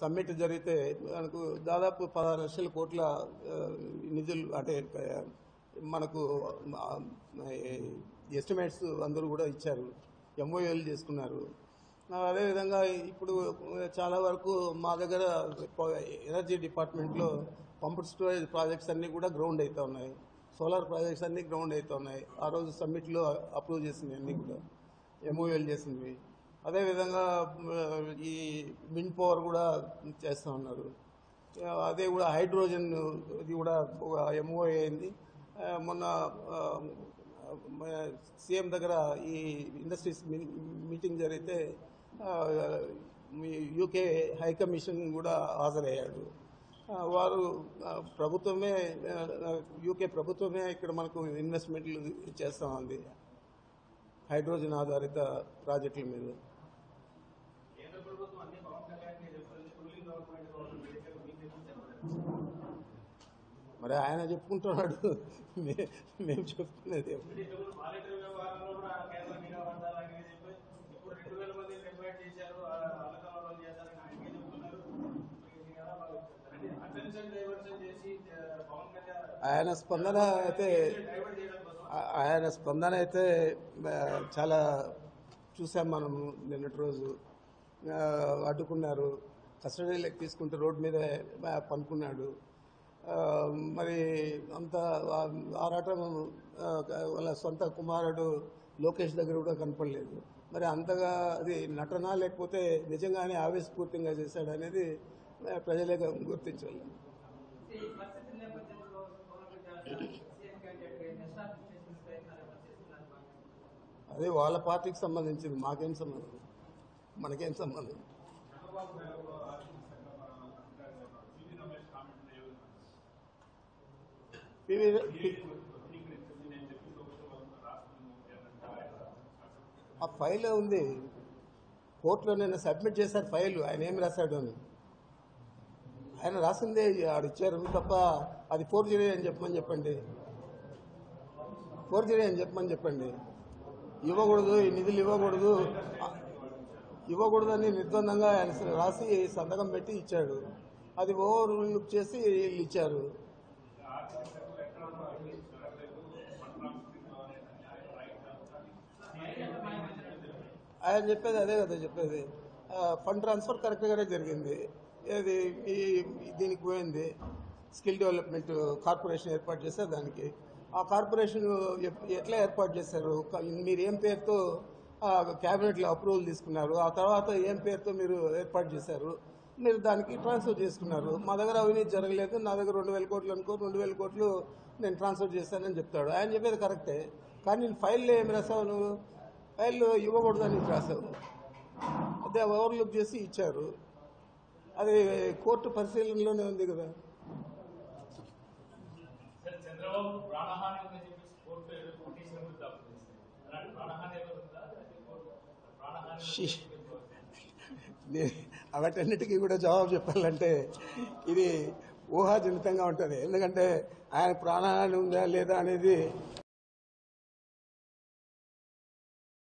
Summit జరిగితే మనకు దాదాపు పదహారు లక్షల కోట్ల నిధులు అంటే మనకు ఎస్టిమేట్స్ అందరూ కూడా ఇచ్చారు ఎంఓఎల్ చేసుకున్నారు. అదేవిధంగా ఇప్పుడు చాలా వరకు మా దగ్గర ఎనర్జీ డిపార్ట్మెంట్లో పంప్డ్ స్టోరేజ్ ప్రాజెక్ట్స్ అన్నీ కూడా గ్రౌండ్ అవుతూ ఉన్నాయి. సోలార్ ప్రాజెక్ట్స్ అన్నీ గ్రౌండ్ అవుతూ ఉన్నాయి. ఆ రోజు సమ్మిట్లో అప్రూవ్ చేసినవి అన్నీ కూడా ఎంఓఎల్ చేసినవి అదేవిధంగా ఈ విండ్ పవర్ కూడా చేస్తూ ఉన్నారు. అదే కూడా హైడ్రోజన్ ఇది కూడా ఎంఓఏ అయింది. మొన్న సీఎం దగ్గర ఈ ఇండస్ట్రీస్ మీ- మీటింగ్ జరిగితే మీ యూకే హై కమిషన్ కూడా హాజరయ్యాడు. వారు ప్రభుత్వమే యూకే ప్రభుత్వమే ఇక్కడ మనకు ఇన్వెస్ట్మెంట్లు చేస్తూ ఉంది. హైడ్రోజన్ ఆధారిత ప్రాజెక్టుల మీద. మరి ఆయన చెప్పుకుంటున్నాడు. మేము కళ్యాణ్ ఆయన స్పందన అయితే ఆయన స్పందన అయితే చాలా చూసాం మనం నిన్నటి రోజు. అడ్డుకున్నారు. కస్టడీలోకి తీసుకుంటే రోడ్డు మీద పనుకున్నాడు. మరి అంత ఆరాటం వాళ్ళ సొంత కుమారుడు లోకేష్ దగ్గర కూడా కనపడలేదు. మరి అంతగా అది నటన లేకపోతే నిజంగానే ఆవేశపూర్తిగా చేశాడు అనేది ప్రజలే గుర్తించాలి అదే వాళ్ళ పార్టీకి సంబంధించింది మాకేం సంబంధం? మనకేం సంబంధం? నేను ఆ ఫైల్ ఉంది. కోర్టులో నిన్న సబ్మిట్ చేశారు ఫైల్. ఆయన ఏం రాశాడు అని? ఆయన రాసిందే ఆడిచ్చారు తప్ప అది ఫోర్జరీ అని చెప్పమని చెప్పండి. ఫోర్జరీ అని చెప్పమని చెప్పండి. ఇవ్వకూడదు ఈ నిధులు ఇవ్వకూడదు. ఇవ్వకూడదని నిర్బంధంగా ఆయన రాసి సంతకం పెట్టి ఇచ్చాడు. అది ఓవర్ లుక్ చేసి వీళ్ళు ఇచ్చారు. ఆయన చెప్పేది అదే కదా చెప్పేది. ఫండ్ ట్రాన్స్ఫర్ కరెక్ట్గానే జరిగింది. ఏది ఈ దీనికి పోయింది. స్కిల్ డెవలప్మెంట్ కార్పొరేషన్ ఏర్పాటు చేస్తే దానికి. ఆ కార్పొరేషన్ ఎట్లా ఏర్పాటు చేశారు? మీరు ఏం పేరుతో క్యాబినెట్లో అప్రూవల్ తీసుకున్నారు? ఆ తర్వాత ఏం పేరుతో మీరు ఏర్పాటు చేశారు? మీరు దానికి ట్రాన్స్ఫర్ చేసుకున్నారు. మా దగ్గర అవినీతి జరగలేదు. నా దగ్గర రెండు వేల కోట్లు అనుకో రెండు వేల కోట్లు నేను ట్రాన్స్ఫర్ చేస్తానని చెప్తాడు. ఆయన చెప్పేది కరెక్టే. కానీ నేను ఫైల్లో ఏం రాసావు నువ్వు? ఫైల్ ఇవ్వకూడదని రాసావు. అదే ఓవర్లుక్ చేసి ఇచ్చారు. అది కోర్టు పరిశీలనలోనే ఉంది కదా. చంద్రబాబు ప్రాణహాని ఉందని చెప్పేసి కోర్టు ఏదో పిటిషన్ కూడా దాఖలు అలాంటి ప్రాణహాని ఏదో ఉందా? ప్రాణహాని వాటన్నిటికీ కూడా జవాబు చెప్పాలంటే ఇది ఊహాజనితంగా ఉంటుంది. ఎందుకంటే ఆయన ప్రాణహాని ఉందా లేదా అనేది